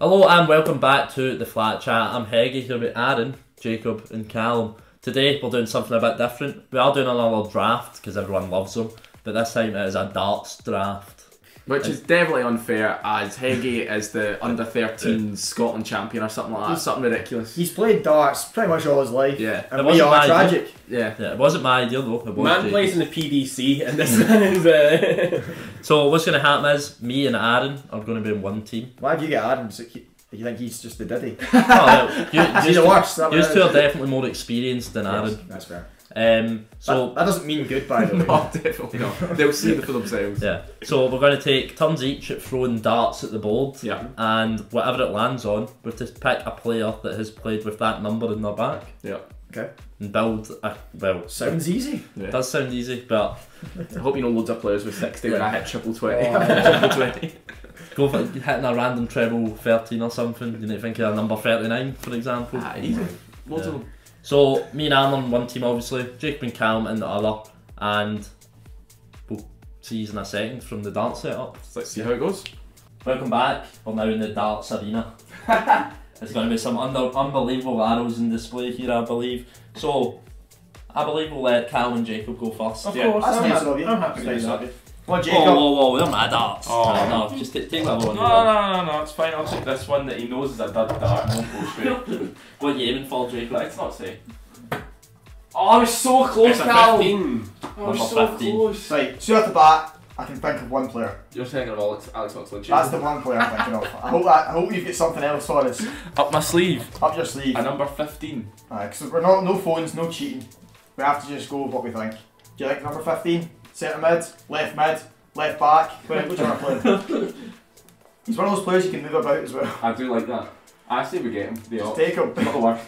Hello and welcome back to the Flat Chat. I'm Heggie here with Aaron, Jacob, and Calum. Today we're doing something a bit different. We are doing another draft because everyone loves them, but this time it is a darts draft. Which is definitely unfair, as Heggie is the under 13 Scotland champion or something like that. Something ridiculous. He's played darts pretty much all his life. Yeah. And It we wasn't are my tragic. Yeah. Yeah, it wasn't my idea though. Man Jake. plays in the PDC, and this man is. Uh... So what's going to happen is me and Aaron are going to be in one team. Why have you get Adams? You think he's just the diddy? oh, well, you, He's you, the worst. that you two are definitely more experienced than Aaron. Yes, that's fair. Um, so that, that doesn't mean good, by the way. No, definitely not. They'll see it for themselves. yeah, so we're going to take turns each at throwing darts at the board. Yeah. And whatever it lands on, we have to pick a player that has played with that number in their back Yeah. Okay. and build a well. Sounds easy. It does sound easy, but I hope you know loads of players with 60 when I hit triple 20. Oh, triple 20. go for hitting a random treble 13 or something. You need to think of a number 39, for example. Ah, easy. Loads Yeah. of them. So me and Aaron on one team, obviously. Jacob and Calum in the other, and we'll see you in a second from the dart setup. Let's see how it goes. Welcome back. We're now in the darts arena. There's going to be some under, unbelievable arrows in display here, I believe. So, I believe we'll let Calum and Jacob go first. Of Yeah. course, That's I'm happy. of you. I'm happy That's with nice that. Of you. Well, Whoa, Jacob. whoa, whoa, they're my darts. Oh. no, just take, take that No, one. no, no, no, it's fine. I'll take this one that he knows is a dud dart and won't go straight. What are you aiming for, Jacob? Let's not say. Oh, I was so close, It's a Cal. 15. I was Number so 15. close. Right, so at the bat, I can think of one player. You're thinking of Alex, Alex Oxlade. That's the one player I'm thinking of. I hope that, I hope you've got something else for us Up my sleeve. up your sleeve. A number 15. Because we're not no phones, no cheating. We have to just go with what we think. Do you like number 15? Centre mid, left mid, left back. Which which one are we playing? He's one of those players you can move about as well. I do like that. I say we get him. They Just take him. Not the worst.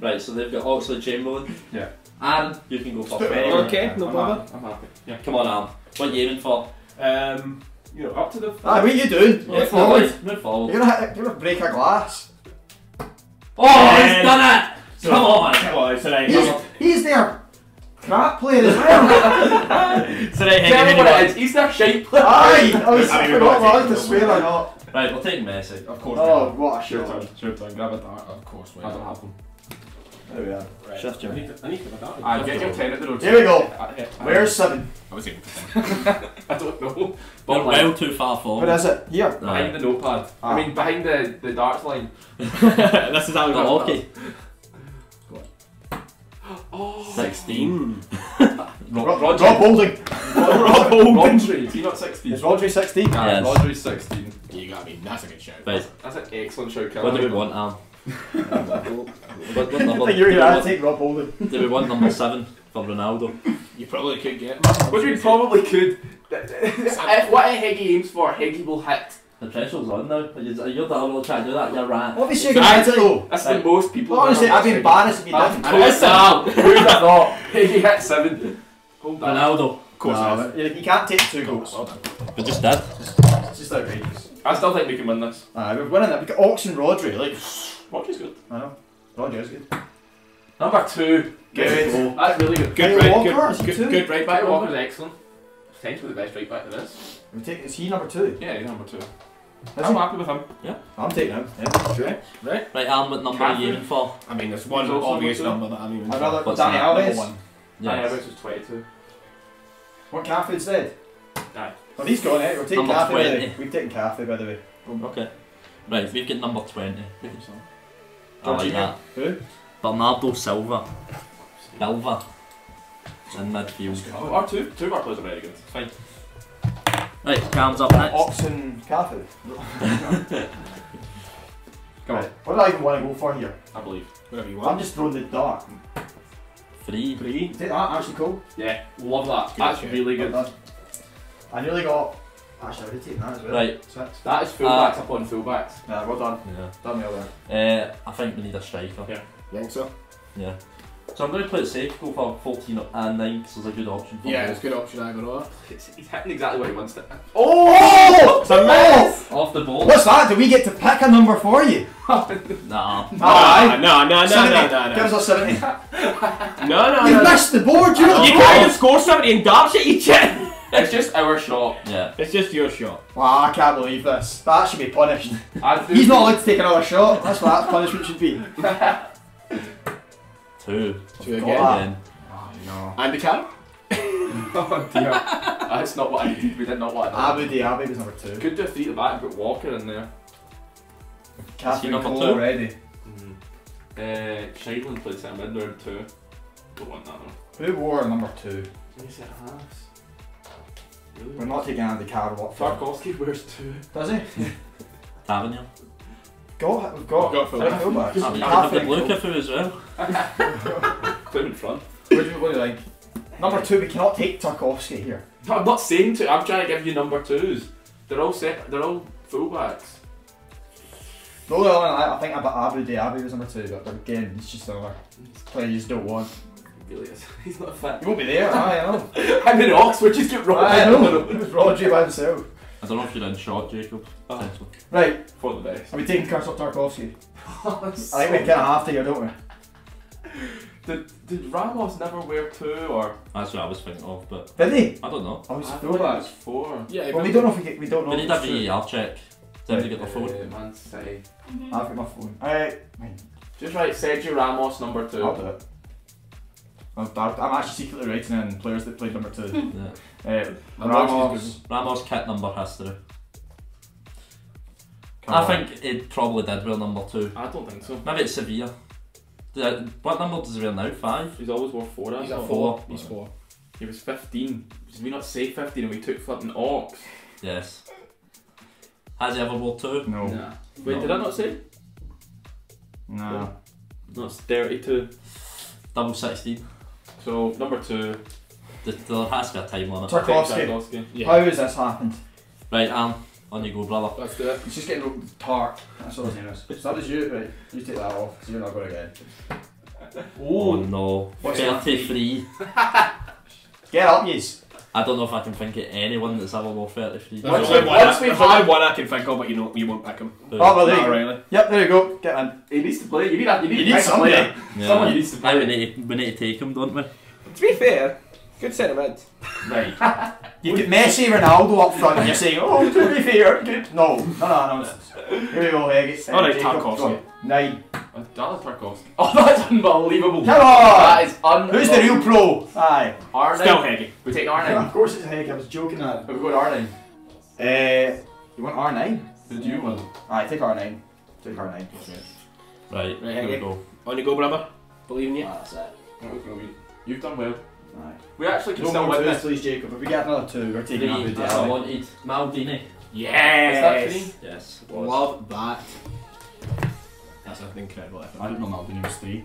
Right, so they've got Oxlade Chamberlain. Yeah. Aaron, you can go first. Okay, Okay, no I'm bother. I'm happy. Yeah. Come on, Aaron. What are you aiming for? Um, you know, up to the. Ah, what are you doing? Yeah, Move forward. Move forward. You're gonna, hit, you're gonna break a glass. Oh, he's done it! So- Come on! Come on, it's. He's, he's there. Crap playing as well. It's alright, Tell me what it is. He's their shape. Aye, I was I I mean, forgot we're what not was to swear or not. Right, we'll take Messi. Of course. Oh, what a Sure shot. turn. Sure turn. Grab a dart. Of course, we I don't have them. There we are. Right. Shift I need to, I need to have a dart. I get your 10 at the road. Here we go. I- I- Where's seven? I was aiming for 10. I don't know. We're well too far forward. Where is it? Here. behind the notepad. Ah. I mean, behind the, the darts line. this is how we The got hockey. Oh. 16. Hmm. Ro- Roger. Rob Holding. Rodri. Is he not 16? Is Rodri 16? Nah, Yes. Rodri's 16. You got me. That's a good shout. Right, That's an excellent shout, Cal. what do we want, Aaron? what, what I number, think do, you're we gonna want, take Rob Holding. do we want number 7 for Ronaldo? You probably could get. Which we probably could. if what Heggie aims for, Heggie will hit. The pressure's on now. You're you're the other one trying to do that, you're right. Obviously, you're gonna hit. That's Right. the most people. Honestly, have I'd be ever embarrassed if you didn't. of course not. Who'd have thought? Heggie hit seven. Hold that. Ronaldo. Of course, No, I but you, you can't take two goals. Well done. Just that. It's just outrageous. I still think we can win this. Aye, we're winning it. We got Ox and Rodri. Like, Rodri's good. I know. Rodri's good. Number two. Good. That's really good. Good, Kyle right, Walker, is good, he good, two? good right back. Kyle Walker's Walker. excellent. Potentially the best right back there is. We take, is he number two? Yeah, he's number two. Is I'm he? happy with him. Yeah. I'm taking him. Yeah, sure. Right. Right, Aaron, what number are you aiming for? I mean, there's one He's obvious number number that I'm even. Another What's Danny that? Alves. Number one. Yeah. Yes. Aye, was 22. Want Cafu instead? Aye. Well, he's gone, eh? We're taking Number Cafu, by the way. We've taken Cafu, by the way. Okay. Right, we've got number 20. I like that. Who? Bernardo Silva. Silva. In midfield. Oh, our two, two of our players are very good. It's fine. Right, Cam's up next. Ox and Cafu. Come on, Right. What do I even want to go for here? I believe. Whatever you want. I'm want. just throwing the dart. Three. Three. Take that, actually cool. Yeah, love that. Good That's shit. really good. Done. I nearly got. Actually, I would have taken that as well. Right. Six. That is fullbacks upon fullbacks. Yeah, well done. Yeah. Done well there. Uh, I think we need a striker. Yeah. You think so? Yeah. So I'm going to play it safe, go for 14 and 9 because there's a good option for Yeah, both. it's a good option. I got. He's he's hitting exactly what he wants to. Oh! It's a oh! mess! Off the ball. What's that? Do we get to pick a number for you? Nah. Aye. no, no, no, 70. no, no, Give us no. a 70. No, no, You no. missed the board, you You can't dog. score somebody in darts at each end. It's just our shot. Yeah. It's just your shot. Wow, I can't believe this. That should be punished. He's not allowed to take another shot. That's what that punishment should be. Two. Two Got again. that. Again. Oh, no. And the cam. Oh dear. That's not what I did. We did not want that. Abu Dhabi was number two. Could do a three to back, but Walker in there. Catherine number Cole two? already. Mm. Uh, Scheidlin played centre mid round two. Don't want that though. Who wore number two? Is it halves? Really? We're not taking Andy Carroll up front. Tarkowski wears two. Does he? Tavernier. Got, we've got, We've got full- fullbacks. I mean, you Catherine could Cole. through as well. Put him in front. What do you, what do you think? Number two, we cannot take Tarkowski here. No, I'm not saying to. I'm trying to give you number twos. They're all set. They're all fullbacks. The only one I, I think about Abu Dhabi was number two, but again, it's just another player you just don't want. He really is. He's not a fan. He won't be there, I know. I'm in Oxford. Just get wrong. I know. It was Rodri by himself. I don't know if you're in shot, Jacob. Oh. Right, For the best. are we taking Krzysztof Tarkowski? I think we kind of have to here, don't we? Did, did Ramos never wear two or? That's what I was thinking of, but Did he? I don't know. Oh, he's I a thought it was four. Yeah. Well, we don't know if we get, we don't know. We need a it's true. VAR check. Time to get the phone. Uh, Man City. I've got my phone. Alright, Just write Sergio Ramos number two. I'll do it. I'm, I'm actually secretly writing in players that played number two. Yeah. Uh, Ramos. Ramos kit number history. Come I on. think it probably did wear number two. I don't think so. Maybe it's Sevilla. Did- What number does he wear now? Five? He's always wore four. He's four. Four. He's four. He was 15. Did we not say 15 and we took flipping Ox? Yes. Has he ever wore two? No. Nah. Wait, No. did I not say? Nah. No, it's 32. Double 16. So, number two. Th- There has to be a time limit. Tarkowski. Tarkowski. Yeah. How has this happened? Right, Alan, on you go, brother. Let's do it. He's just getting roped Tark. That's all his name is. So that was you, right? You take that off, because you're not going again. Oh no. What's 33. Get up, yes. I don't know if I can think of anyone that's ever wore 33. There's Once we- one, once there's we've had- only one I can think of, but you know you won't pick him. Who? Oh, well, there Matt you go. O'Riley. Yep, there you go. Get in. He needs to play. You need, a, you need, You to need pick a somebody. player. Yeah. Someone needs to Aye, we play. need, to, we need to take him, don't we? To be fair, good centre mid. Right. You get Messi, Ronaldo up front, and you're saying, oh, to be fair, good. No, no, no, nonsense. Here we go, Heggie. All right, Jacob, Tarkowski. go on. Nine. Dallas Tarkowski. Oh, that's unbelievable. Come on! That is unbelievable. Who's the real pro? Aye. R9. Still Heggie. We take R9. Of course it's Heggie, I was joking at We go to R9. Uh, you want R9? Who do you want? Aye, take R9. Take R9. Right, Right, here we go. On you go, brother. Believe in you. That's it. That was brilliant. You've done well. Aye. We actually can No still more win twos, this. please, Jacob. If we get another two, we're taking Three, Abu that's what I wanted. Maldini. Is that Yes. three? Yes. Love that. That's an incredible I didn't know Maldini was three.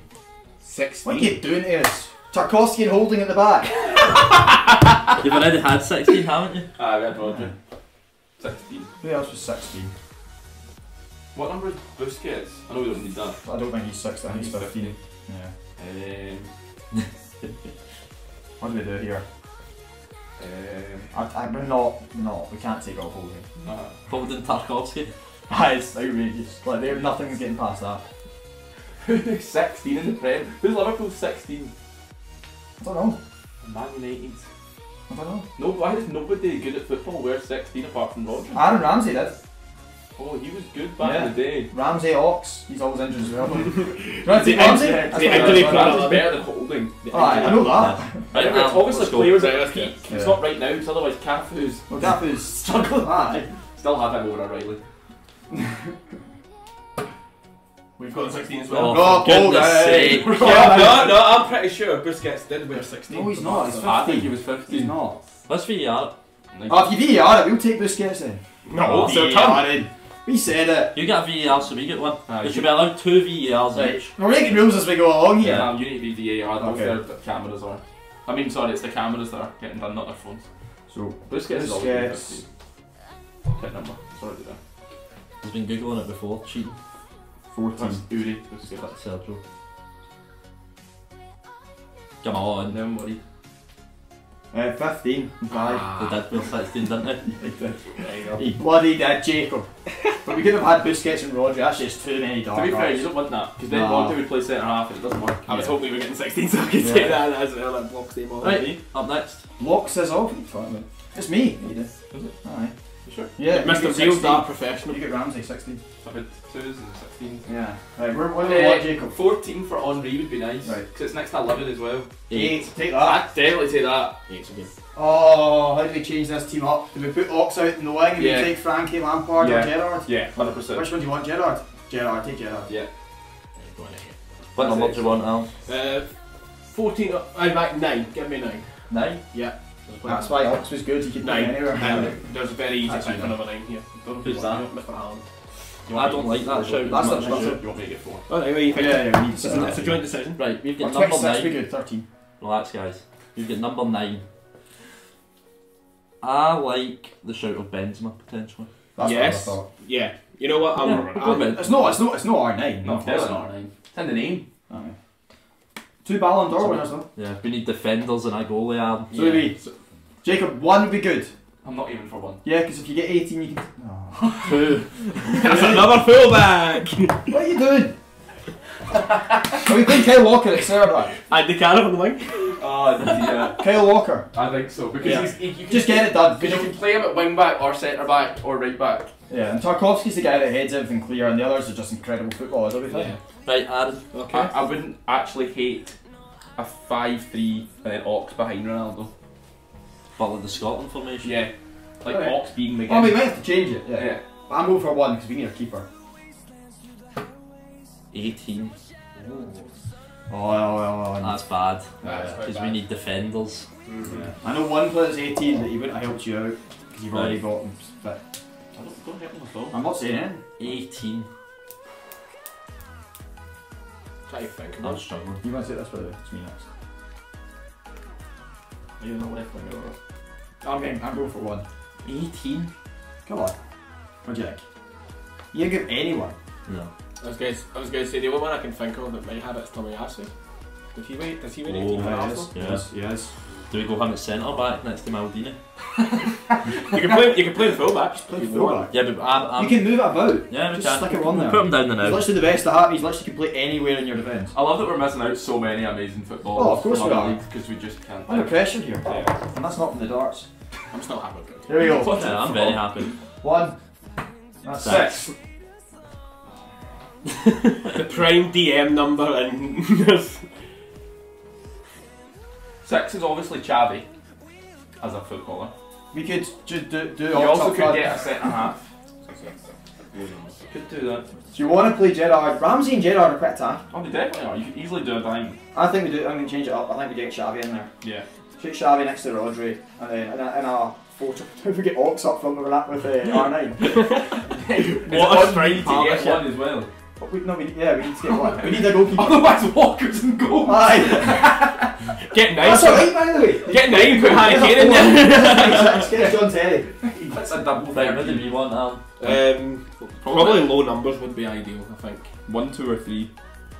Six. What are you doing to us? Tarkowski and Holding at the back. You've already had 16, haven't you? Ah, we had Rodri. 16. Who else was 16? What number is Busquets? I know we don't need that. I don't think he's 16, I think he's 15. Yeah. Um, What do we do here? um, I, I, we're not, no, we can't take off Holding. uh, Holding Tarkowski. It's outrageous. Like, there's nothing's getting past that. Who's 16 in the Prem? Who's Liverpool 16? I don't know. Man United. I don't know. No, why is nobody good at football wear 16 apart from Rodri? Aaron Ramsey did. Oh, he was good back Yeah. in the day. Ramsey Ox, he's always injured as well. do you want The take Ramsey? injury- That's the what I injury plan. Ramsey's better than Holding. The Aye, I know that. Right, Yeah, it's obviously let's go. players at their peak. Yeah. It's not right now, because otherwise Cafu's Well, Cafu's struggling. Aye. still have him over O'Riley. We've got the 16 as Oh, well. Oh, for goodness oh, sake. Yeah, no, no, I'm pretty sure Busquets did wear 16. No, he's not. He's I think he was 15. was He's not. Let's VAR. Oh, if you VAR it, we'll take Busquets then. No, oh, so VAR come. In. We said it. You get a VAR, so we get one. Ah, we you- should be allowed two VARs Right. each. We're making rules as we go along here. Yeah, um, you need VAR, though, Okay. their the cameras are. I mean, sorry, it's the cameras that are getting done, not their phones. So, Busquets is always been Busquets. 15. Hit number. Sorry, did I? He's been googling it before, cheating. 14. That's Uri Busquets. That's Sergio. Come on. Never worry. Uh, 15 and 5. They did with 16, didn't they? There you go. He bloody did, Jacob. But we could have had Busquets and Rodri, that's just too many dogs. To be fair, you don't want that because then Nah. Rodri would play centre half and it doesn't work. I was Yeah. hoping we were getting 16 so I could Yeah. say that as well. That blocks them all. Right, up next. Locks us off. Fuck me. It's me. You did. Aye. You sure? Yeah, Mr. you get Zeal's 16. that professional. You get Ramsey 16. I've had twos and 16. Yeah. Right, we're, what do we want, Uh, Jacob? 14 for Henri would be nice Right. because it's next to 11 as well. Eight. Take that. I'd definitely take that. Eight's a good. Oh, how do we change this team up? Do we put Ox out in the wing and Yeah. we take Frankie, Lampard, Yeah. or Gerrard? Yeah, 100%. Which one do you want, Gerrard? Gerrard, take Gerrard. Yeah. Go on. What number do you want, Al? Uh, 14. uh, I'm back 9. Give me 9. Nine. Yeah. That's why Ox was good, he could play anywhere. Um, there's a very easy That's time for fine. number 9 here. Don't Who's that? Mr. Allen. I don't like that shout. That's not as you. true. You want me to get 4? Oh, anyway, you Yeah, think yeah, we it's, a, it's a joint decision. Right, we've got number 26 be nine. good, 13. Relax, guys. We've got number nine. I like the shout of Benzema potentially. That's Yes. what I thought. Yeah. You know what? I'll, Yeah, I'll, good bit. It's not, it's not, it's not R9. No, of course definitely not 9. It's in the name. Aye. Two Ballon d'Or winners though. Yeah, we need defenders and a goalie. Adam. So maybe, Jacob, one would be good. I'm not even for one. Yeah, because if you get 18 you can... Oh. Two. That's another fullback! what are you doing? are we playing Kyle Walker at centre back? and the Carrick on the wing. Oh, yeah. Kyle Walker. I think so because Yeah. he's, he, you can, Just get it done. Because you can play him at wing back or centre back or right back. Yeah, and Tarkowski's the guy that heads everything clear, and the others are just incredible footballers. What do you think? Right, Aaron. Okay. I, I wouldn't actually hate a 5-3 and then Ox behind Ronaldo. But like the Scotland formation. Yeah. Like Alright. Ox being McGinn. Oh, we might have to change it. Yeah. yeah. But I'm going for one because we need a keeper. 18. Oh, well, well, well. That's bad. That's quite Because we need defenders. Yeah. I know one player's 18 that he wouldn't have helped you out because you've already Right. got him fit. I don't, don't hit him at all. I'm not saying it. 18. Try to think I'm about struggling. You want to say this, by the way? It's me next. Are you not left wing or I'm getting, I'm going for one. 18? Come on. What do you think? You can give anyone. No. I was going to, I was going to say the only one I can think of that might have it is Tomiyasu. Did he wait? Does he win 18 for Arsenal? Yes, yes. Do we go him at centre back next to Maldini? You can play. You can play the fullback. Play if you fullback. Yeah, but I'm. I'm You can move it about. yeah, just can. stick it on there. Put him down the He's literally the best to have. He's literally can play anywhere in your defence. I love that we're missing out so many amazing footballers. Oh, of course we are. Because we just can't. Under pressure here. Yeah. And that's not from the darts. I'm still happy with it. There we go. Yeah, I'm very happy. One. That's Six. six. The prime DM number and Six is obviously Xavi as a footballer. We could just do, do You all also top could front. get a centre half. Could do that. Do you want to play Gerrard? Ramsey and Gerrard are quite attack. Oh, they definitely are. You could easily do a diamond. I think we do. I'm going to change it up. I think we get Xavi in there. Yeah. Put Xavi next to Rodri, and then in a, in a photo. If we get Ox up front with that with uh, R9. What a Is strange me to get partnership. one as well. But we, no, we, yeah, we need to get one. We need a goalkeeper. Otherwise, Walker's in goal. Aye. get nine. That's alright, by the way. Get nine. Put Harry Kane in there. Let's get John Terry. That's a double Right, what do thirteen. we want, Al? Um, probably low numbers would be ideal. I think. One, two, or three.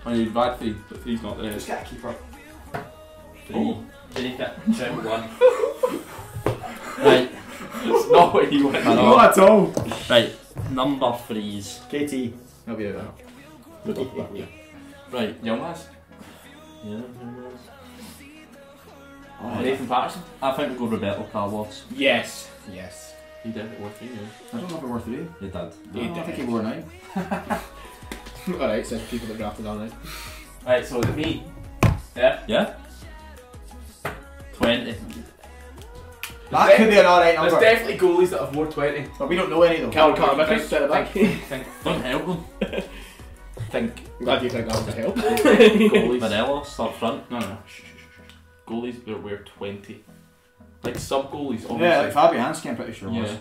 I need bad three, but three's not there. Just get a keeper. Three. Take it. Check one. right, It's not what you want. Not at all. right. Number threes. KT. He'll be out Yeah. Right. Young lads. Yeah. Oh, Nathan Patterson. I think we go Roberto Carlos. Yes. Yes. He definitely worth three. Yeah. I don't know if it were three. He did. No, oh, I think he wore nine. All right. so people that drafted on it. Right, so is it me? Yeah. Yeah. Twenty. That could be an alright There's definitely goalies that have wore 20. But we don't know any though. Cal Carter Vickers, centre back. Think, think, Don't help them. think I'm glad you think that was a help. goalies. Morelos up front. No, no, no. Shh, shh, shh, shh. Goalies that wear 20. Like sub goalies, obviously. Yeah, like Fabianski, I'm pretty sure was. Yeah.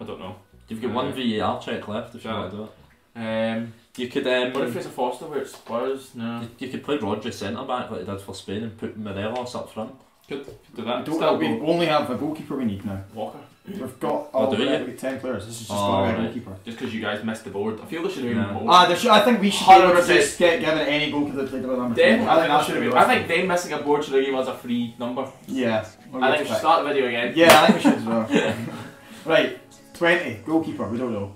I don't know. You've got one VAR check left if you want to do it. Um, You could um. what if it's a Foster wears Spurs? No. you, you could play Rodri centre back like he did for Spain and put Morelos up front. Could, could do that. don't, Still we only have a goalkeeper we need now. Walker. We've got Oh, oh, do we've you? got ten players. This is just Oh, got a right. goalkeeper. Just because you guys missed the board. I feel there should have been Yeah. more. Ah, there should, I think we should be able to 100%. just get given any goalkeeper that played about number Definitely, ten. I think, that that should should have been. I think them missing a board should have given us a free number. Yeah. we'll I think we should start the video again. Yeah, I think we should as well. right, twenty goalkeeper. We don't know.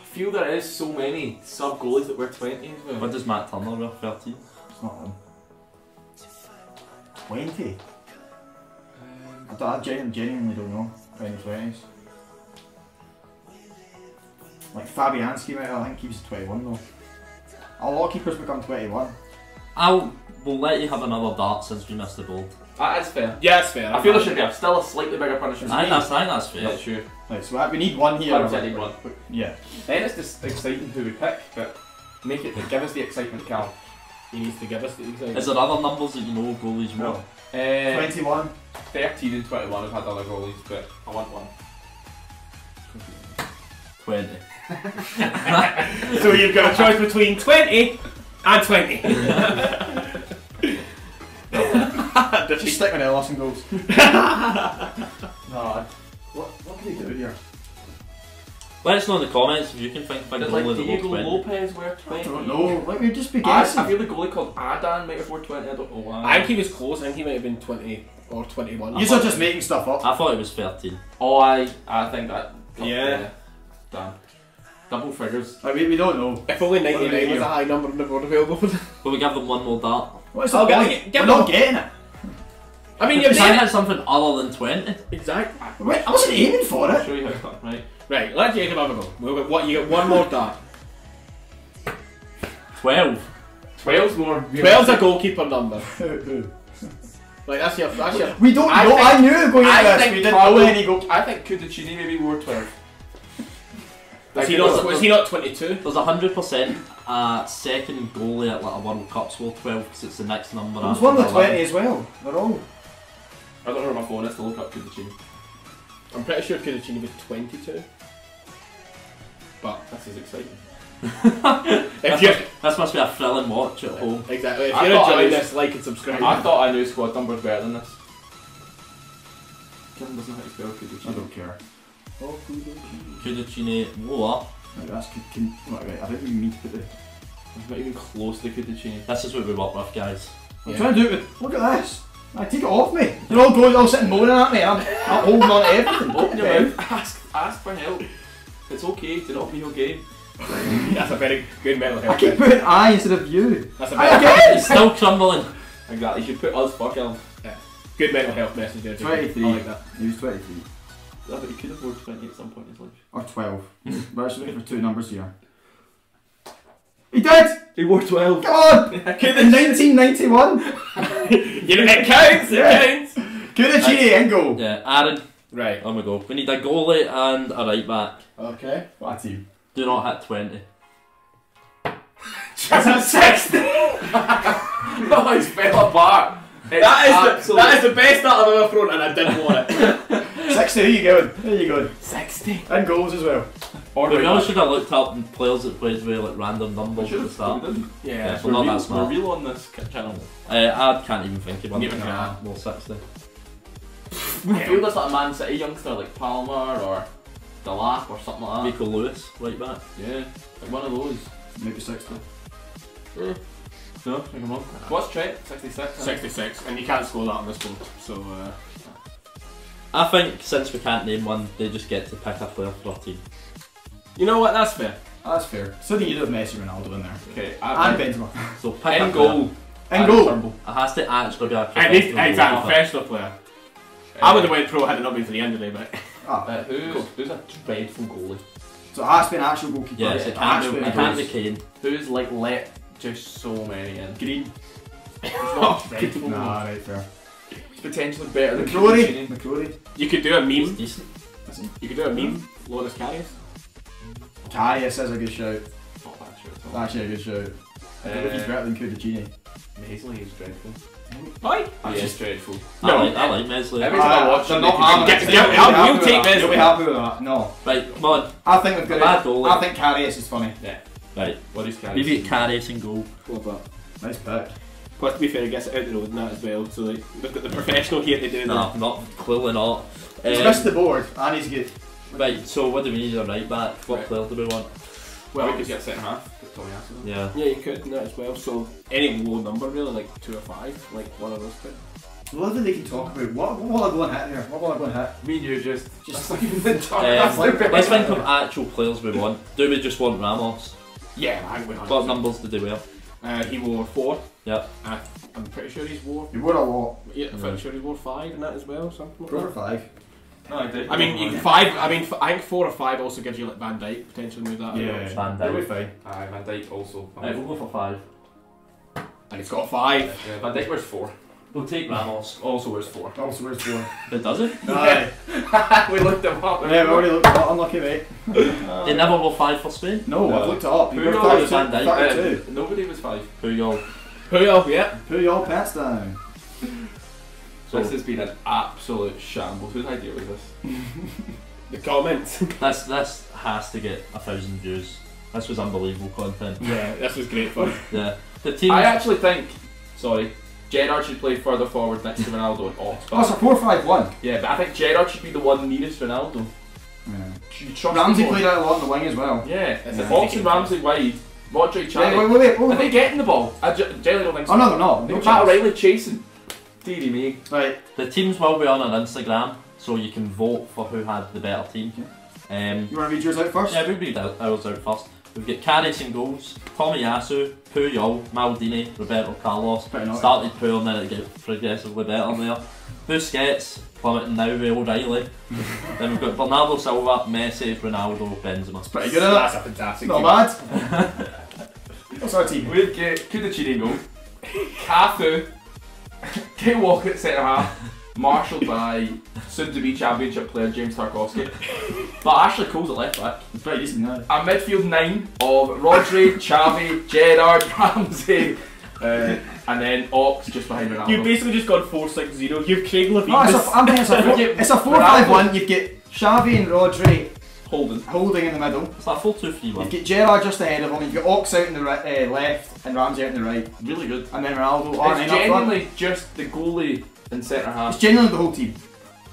I feel there is so many sub goalies that we're 20 as well. What does Matt Turner wear? 13? It's not them. Twenty. I, don't, I genuinely, genuinely don't know. Twenty twenties. Like Fabianski, might, I think he was twenty-one though. A lot of keepers become twenty-one. I'll we'll let you have another dart since we missed the board. Ah, that is fair. Yeah, that's fair. I feel there should be a, still a slightly bigger punishment. I think that's, I think that's fair. Yeah, sure. Right, so we need one here. 100% need one. Yeah. Then it's just exciting who we pick, but make it give us the excitement, Cal. He needs to give us the example. Is there other numbers that you know goalies No. want? Uh, Twenty-one. 13 and 21 have had other goalies, but I want one. 20. so you've got a choice between 20 and 20. Just stick with Ellison goals. no. What, what can they do here? Let us know in the comments if you can think of a Does like goalie that Diego will Lopez wear I don't know. Like, we'd just be I, guessing. I feel the goalie called Adan might have worn 20, I don't know why. I think he was close. I think he might have been 20 or 21. You're just making stuff up. I thought it was 13. Oh, I, I think that. Yeah. Damn. Double figures. Like, we, we don't know. If only What do we 99 was do? a high number on the board available. But we give them one more dart. What's I'll oh, the point? get- get We're them. not getting it. I mean, you're Because I saying had something other than 20. Exactly. Wait, I wasn't aiming for I'll it. show you how it's done, right? Right, let Jacob have a go. We'll get what you get one more dart. 12. 12's more. 12's a goalkeeper number. Like that's your that's your we don't I know. think- I knew going I into this. think We didn't know any goal. I think Cudicini maybe wore 12. was he not was he not 22? There's a 100% uh, second goalie at like a World Cup score 12 because it's the next number. There was after one with the 20 as well. They're all. I don't know where my phone is to look up Cudicini. I'm pretty sure Cudicini was 22. But This is exciting. if you're This must be a thrilling watch at home. exactly if I you're thought I enjoying was- this, like and subscribe. I thought I knew squad numbers better than this. Kevin doesn't know how to spell I Cudicini. don't care. Oh, Cudicini lower. Right, that's can, can, right, right, I think we need to put the. It's not even close to Cudicini. This is what we work with, guys. I'm Yeah. trying to do it with. Look at this. I take it off me. You're all going, all sitting moaning at me. I'm, I'm holding on to everything. Open your mouth. Ask, ask for help. It's okay to not be okay. that's a very good mental health. I health. keep tip. putting I instead of you. That's a very again. It's still crumbling. Exactly. You should put us fuck him. good mental health message there. Jacob. 23. I like that. He was 23 Yeah, but he could afford 20 at some point in his life. or 12. but I was looking for two numbers here. He did. He wore 12. Come on. In 1991. You know, it counts. It Yeah. counts. Cudicini in goal. Yeah, Aaron, Right. on we go. We need a goalie and a right back. Okay. What a team. Do not hit 20. That's a sixty. oh, he's fell apart. It's That is the that is the best that I've ever thrown, and I didn't want it. 60. There you go. There you go. 60. And goals as well. Or But we right all should have looked up players that played with like random numbers at should the start. didn't. Yeah. Yeah. We're, not that real, smart. we're real on this channel. Uh, I can't even think of one. Neither can I. Well, 60. I feel there's like a Man City youngster like Palmer or Delap or something like that. Rico Lewis, right back. Yeah, like one of those. Maybe 60. No, I think I'm wrong. What's Trent? 66? 66, and you can't score that on this board. So uh, I think since we can't name one, they just get to pick a player for a team. You know what? That's fair. That's fair. So do you do with Messi Ronaldo in there. Okay, And I, Benzema. So pick a in goal. In goal. Turnbull. It has to actually be a At least professional exactly professional player. I would have went pro had it not been for the injury, but Ah. Uh, who's, who's a dreadful goalie? So it has to be an actual goalkeeper. Yes, it It can't to be, be it can't be Kane. Who's like let just so many in? Green. He's not dreadful. Nah, right fair. He's potentially better than McCrory. McCrory. you could do a He's meme. decent. You could do a meme. Loris Carriers. Karius is a good shout. Not bad shit at all. Actually a good shout. I don't know if he's better than Cudicini. Mesley is dreadful. Hi. He is dreadful. I No. like, I like Mesley. Every time I watch they're him, not they having Get- it. get- I'll- happy you'll take that. this You'll be happy with that. No. Right, come on. I think we've got it. I think Karius is funny. Yeah. Right, What is leave it Karius and goal. Love that. Nice pick. Plus, to be fair, he gets it out the road and that as well. So like, they've got the professional here to do Nah, not clearly not. He's Um, missed the board and he's good. Right, so what do we need a right back? What Right. player do we want? Well, we we could could get centre half. Get Tomiyasu. Yeah. Yeah, you could and that as well. So any low number really, like two or five, like one of those two. What do they can talk about? What, what will I go and hit here? What will I go and hit? Me and you just Just just like the top. Um, let's think of actual players we want. Do we just want Ramos? Yeah, I would. What numbers did he wear? Uh, he wore four. Yep. Uh, I'm pretty sure he's wore. He wore a lot. Yeah, I'm Yeah. pretty sure he wore five and that as well. Something. Like Four or that. five. No, I did. I mean, you, five. I mean, f- I think four or five also gives you like Van Dijk potentially move that. Yeah. Van That'll be fine. Aye, Van Dijk also. Right, we'll go for five. And he's got a five. Yeah, Van Dijk wears four. We'll take Ramos. Also wears four. Also, where's four? It does it? Aye. we looked him up. Yeah, we already looked at Unlucky, mate. They never wore five for Spain. No, No. I've looked it up. Who You're knows, 32. Van Dijk? 32. Uh, nobody was five. Who y'all? Puyol, yeah. Put your pants down. So this has been an absolute shambles. Whose idea was this? The comments. this this has to get a thousand views. This was unbelievable content. yeah, this was great fun. Yeah. The team. I actually think, sorry, Gerrard should play further forward next to Ronaldo and Ox. Oh, it's a 4 5 1. Yeah, but I think Gerrard should be the one nearest Ronaldo. You trust Ramsey played out a lot in the wing as well. Yeah, That's if a Ox and Ramsey wide, Modric, Yeah, Charlie. wait, wait, wait. Are they getting the ball? I generally don't think so. Oh, no, they're not. They No got Pat. O'Riley chasing. Deary me. Right, The teams will be on our Instagram, so you can vote for who had the better team. Um, you want to read yours out first? yeah, we'll read ours out first. We've got Karius in goals, Tomiyasu, Puyol, Maldini, Roberto Carlos. Pretty naughty. Started poor and then it got progressively better there. Busquets, plummeting now with O'Riley. then we've got Bernardo Silva, Messi, Ronaldo, Benzema. Pretty good at That's that. a fantastic. Not team. bad. What's our team? We'd get Cudicini goal, Cafu, Kyle Walker at centre half, marshalled by soon to be championship player James Tarkowski. But Ashley Cole's at left back. It's pretty decent now. A midfield nine of Rodri, Xavi, Gerrard, Ramsey, uh, and then Ox just behind Ronaldo. You've basically just gone 4 6 0. You've Craig Levein. No, it's a, I'm thinking it's a, four, You've it's a 4 5 1. You've got Xavi and Rodri Holden. holding in the middle. It's like 4 2 3 1. You've got Gerrard just ahead of him. You've got Ox out in the right, uh, left and Ramsey out in the right. Really good. And then Ronaldo. It's Arne up front. genuinely just the goalie in centre half. It's genuinely the whole team.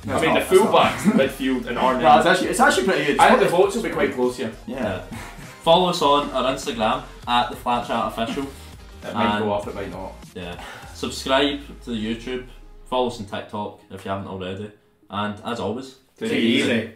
No, I mean, not, the fullbacks, midfield, and Arne. No, it's actually, it's actually pretty good. I think the votes will be quite close here. yeah. Follow us on our Instagram at the Flat Chat Official. It might go off, it might not. Yeah. Subscribe to the YouTube. Follow us on TikTok if you haven't already. And as always, Take it easy.